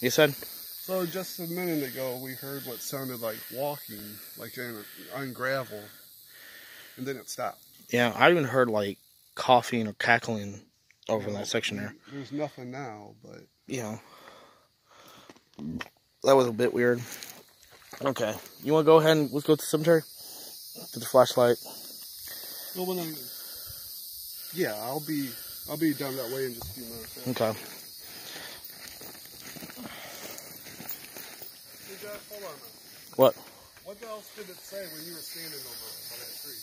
You said? So just a minute ago, we heard what sounded like walking, like in, on gravel, and then it stopped. Yeah, I even heard like coughing or cackling over in You know, that section there. There's nothing now, but You know, that was a bit weird. Okay, you want to go ahead and let's go to the cemetery? To the flashlight. well, when I'm, yeah, I'll be I'll be down that way in just a few minutes. Okay. Hold on. What? What else did it say when you were standing over by that tree?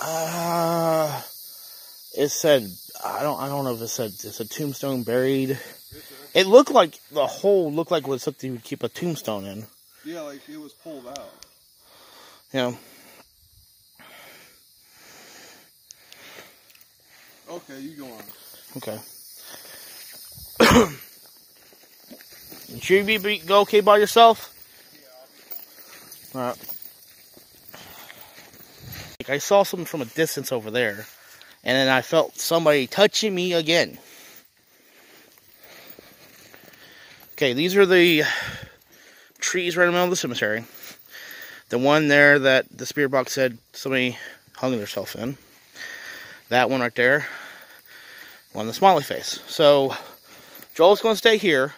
Uh, it said I don't I don't know if it said it's a tombstone buried. It looked like the hole looked like was something you would keep a tombstone in. Yeah, like it was pulled out. Yeah. Okay, you go on. Okay. sure you be, be go okay by yourself? Like I saw something from a distance over there, and then I felt somebody touching me again. Okay, these are the trees right in the middle of the cemetery. The one there that the spirit box said somebody hung themselves in. That one right there on the smiley face. So Joel's going to stay here,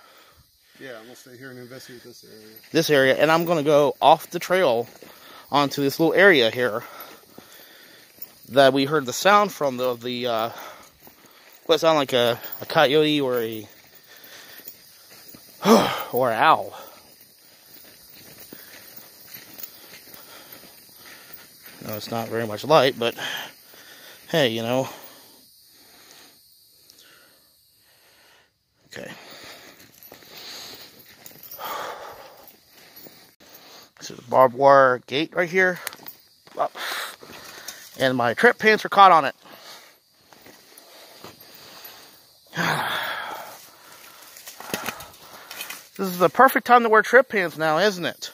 Yeah, I'm gonna stay here and investigate this area. this area, and I'm going to go off the trail onto this little area here that we heard the sound from the the uh, what sound like a, a coyote or a or an owl. No, it's not very much light, but hey, you know. Okay. This is a barbed wire gate right here. And my trip pants are caught on it. This is the perfect time to wear trip pants now, isn't it?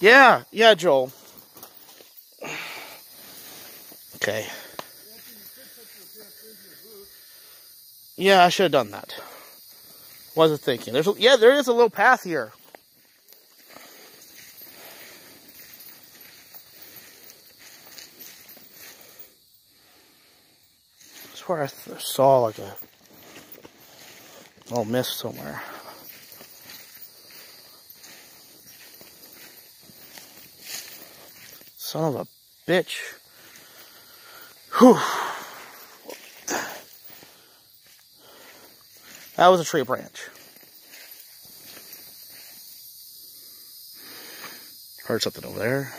Yeah, yeah, Joel. Okay. Yeah, I should have done that. Wasn't thinking. There's a, yeah, there is a little path here. I saw like a little mist somewhere. Son of a bitch. Whew. That was a tree branch. Heard something over there.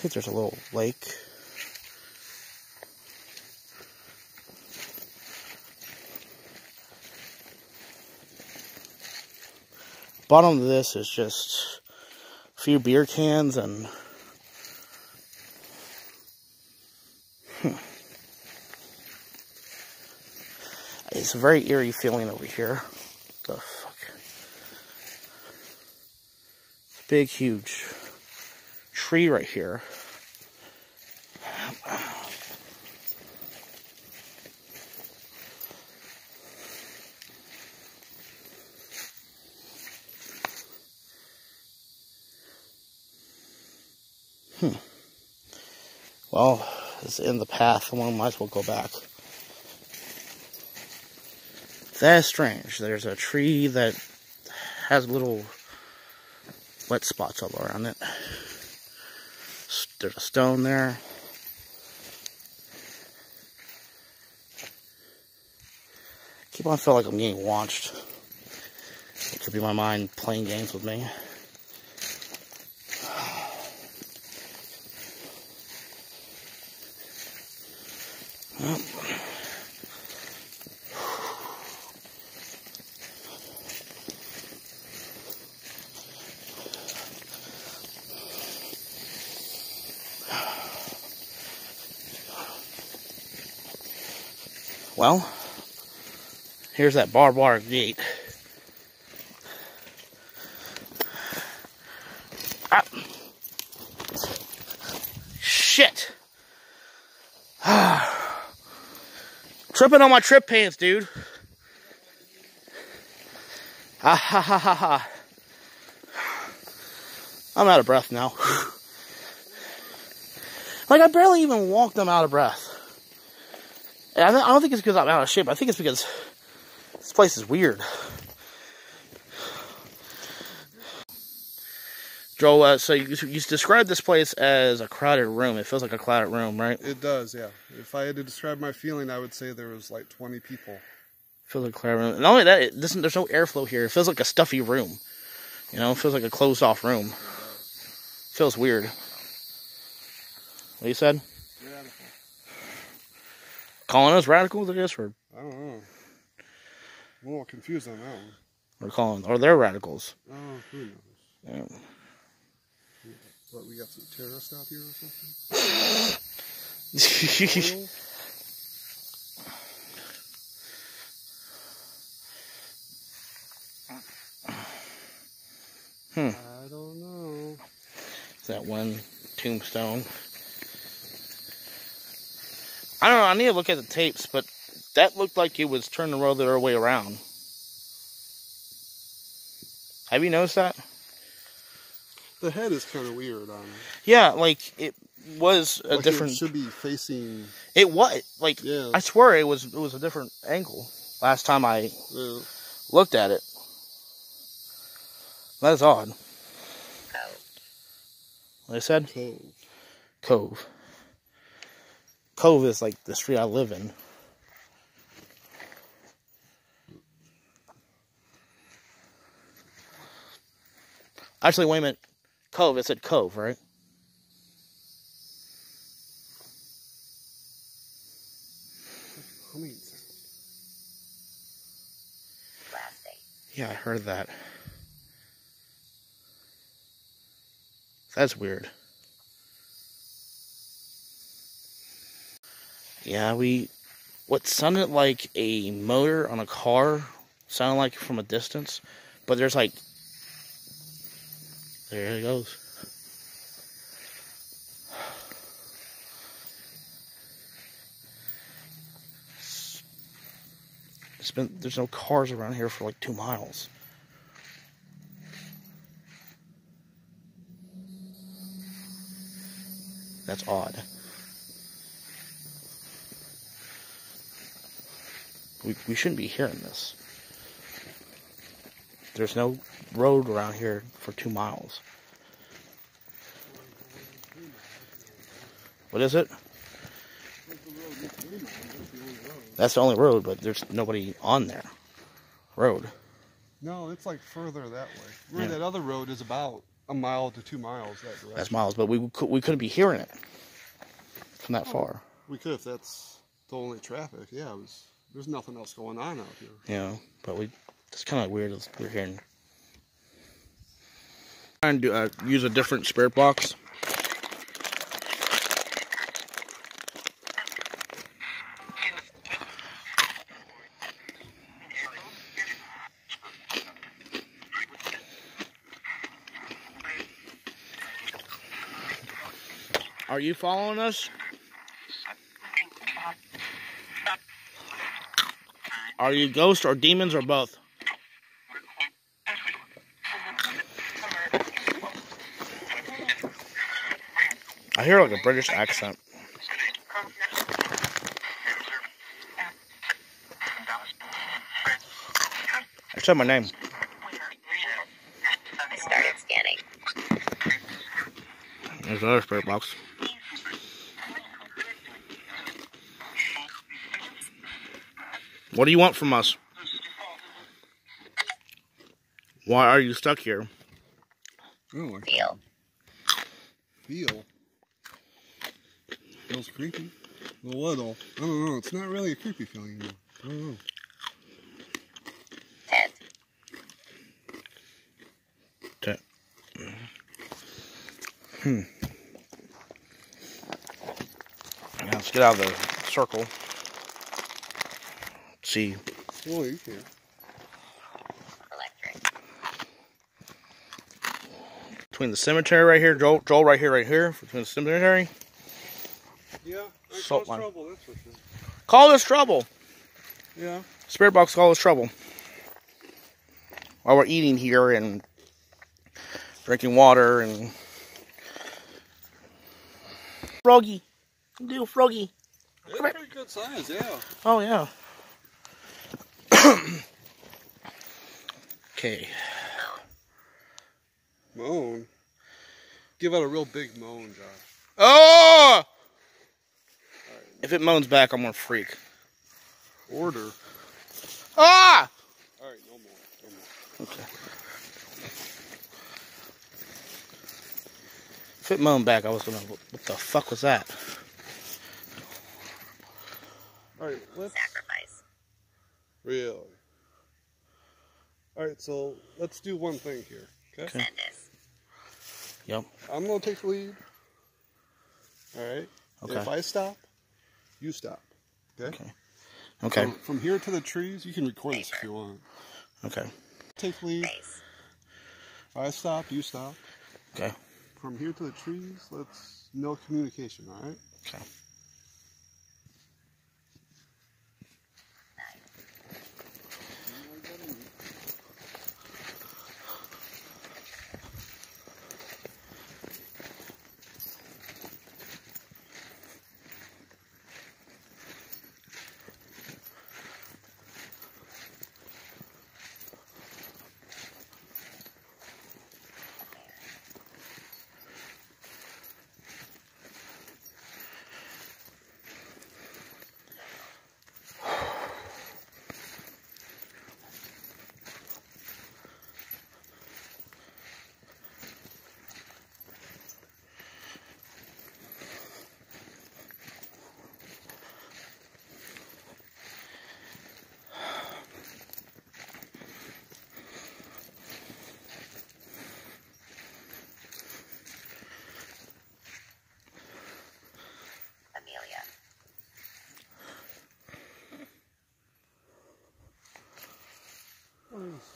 I think there's a little lake. Bottom of this is just a few beer cans and hmm. It's a very eerie feeling over here. The fuck? Big, huge tree right here. Hmm. Well, it's in the path. One might as well go back. That's strange. There's a tree that has little wet spots all around it. There's a stone there. Keep on feeling like I'm getting watched. It could be my mind playing games with me. Well, Well, here's that barbed wire gate. Ah. Shit. Tripping on my trip pants, dude. Ha ha ha ha ha. I'm out of breath now. like, I barely even walked, I'm out of breath. And I, don't think it's because I'm out of shape. I think it's because this place is weird. Joel, uh, so you, you described this place as a crowded room. It feels like a crowded room, right? It does, yeah. If I had to describe my feeling, I would say there was like 20 people. feels like a crowded room. Not only that, it doesn't. There's no airflow here. It feels like a stuffy room. You know, it feels like a closed off room. feels weird. What you said? Calling us radicals, I guess, or I don't know. I'm a little confused on that one. or calling, or they're radicals. Oh, who knows? Yeah. What, we got some terrorists out here or something? Hmm. I don't know. that one tombstone. I don't know. I need to look at the tapes, but that looked like it was turned the road the other way around. Have you noticed that? The head is kind of weird on it. Yeah, like it was a Like different. It should be facing. It was like Yeah. I swear it was it was a different angle last time I Uh, looked at it. That's odd. What I said? cove. Cove. Cove is like the street I live in. Actually, wait a minute. Cove, it said Cove, right? Humming sound. Yeah, I heard that. That's weird. Yeah, we. What sounded like a motor on a car sounded like from a distance, but there's like. There it goes. It's been there's no cars around here for like two miles. That's odd. We we shouldn't be hearing this. There's no road around here for two miles. What is it? That's the only road, but there's nobody on there. Road. No, it's like further that way. Where Yeah. that other road is about a mile to two miles that direction. That's miles, but we cou- we couldn't be hearing it from that oh, far. We could if that's the only traffic. Yeah, it was. There's nothing else going on out here. Yeah, but we it's kind of weird. We're hearing. Trying to uh, use a different spirit box. Are you following us? Are you ghosts or demons or both? I hear like a British accent. I said my name. I started scanning. There's another spirit box. What do you want from us? Why are you stuck here? Feel. feel. Feels creepy. A little. I don't know. It's not really a creepy feeling. Though. I don't know. Ted. Hmm. Yeah, let's get out of the circle. See, Oh, you can. Between the cemetery right here, Joel, Joel right here, right here, between the cemetery. Yeah, I Salt caused mine. trouble. That's for sure. Call this trouble. Yeah. Spirit box causes trouble. While we're eating here and drinking water and froggy, little froggy. It's pretty good size, yeah. Oh yeah. okay. Moan. Give out a real big moan, Josh. Oh! If it moans back, I'm gonna freak. Order. Ah! All right, no more. No more. Okay. If it moaned back, I was gonna. What the fuck was that? All right, let's. Sacrifice. Really? All right, so let's do one thing here. Okay. Okay. Send. Yep. I'm gonna take the lead. All right. Okay. If I stop, you stop. Okay. Okay. Okay. So from here to the trees, you can record this if you want. Okay. Take the lead. Base. If I stop, you stop. Okay. From here to the trees, let's no communication. All right. Okay.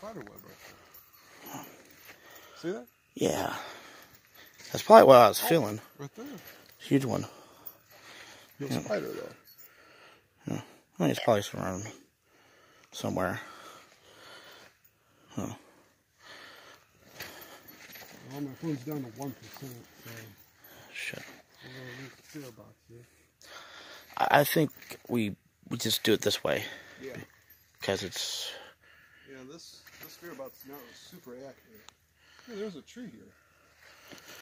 Spider web right there. See that? Yeah. That's probably what I was oh, feeling. Right there. Huge one. No Yeah. spider though. Yeah. I think it's probably around somewhere. Well, my phone's down to one percent, so Shit. I'm gonna leave the fear box here. I I think we we just do it this way Yeah. because it's Yeah, this this fear box now is super accurate. Yeah, there's a tree here.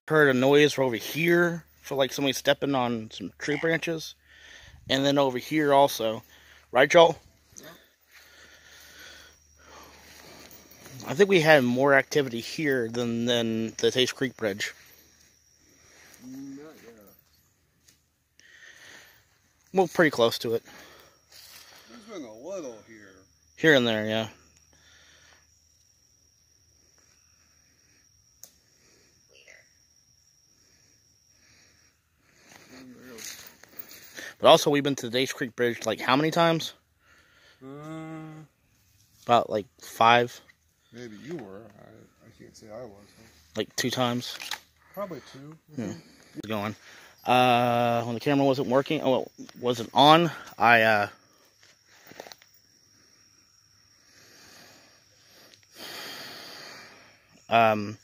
heard a noise over here for like somebody stepping on some tree branches, and then over here also, right, Joel? Yeah. I think we had more activity here than than the Taste Creek Bridge. Not yet. Well, pretty close to it. There's been a little here. Here and there, yeah. Leader. And there's- But also, we've been to the Taste Creek Bridge like how many times? Uh, About like five, maybe you were. I, I can't say I was. huh? like two times. Probably two. I Yeah. going. Uh, when the camera wasn't working, oh, it wasn't on. I uh, um,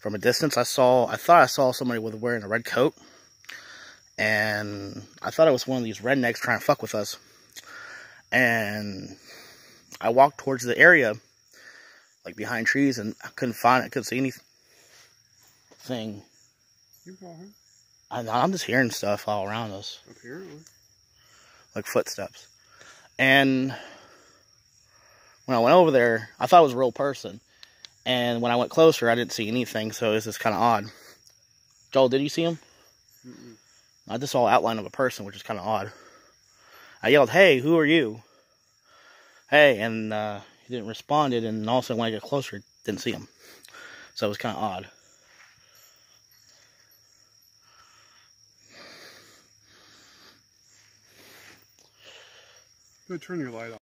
from a distance, I saw. I thought I saw somebody with wearing a red coat, and I thought it was one of these rednecks trying to fuck with us. And I walked towards the area, like behind trees, and I couldn't find it. Couldn't see anything. You him? I, I'm just hearing stuff all around us, Apparently. like footsteps. And when I went over there, I thought it was a real person. And when I went closer, I didn't see anything, so it was just kind of odd. Joel, did you see him? Mm-mm. I just saw outline of a person, which is kind of odd. I yelled, "Hey, who are you?" Hey, and uh, he didn't respond. And also, when I got closer, didn't see him. So it was kind of odd. Go turn your light off.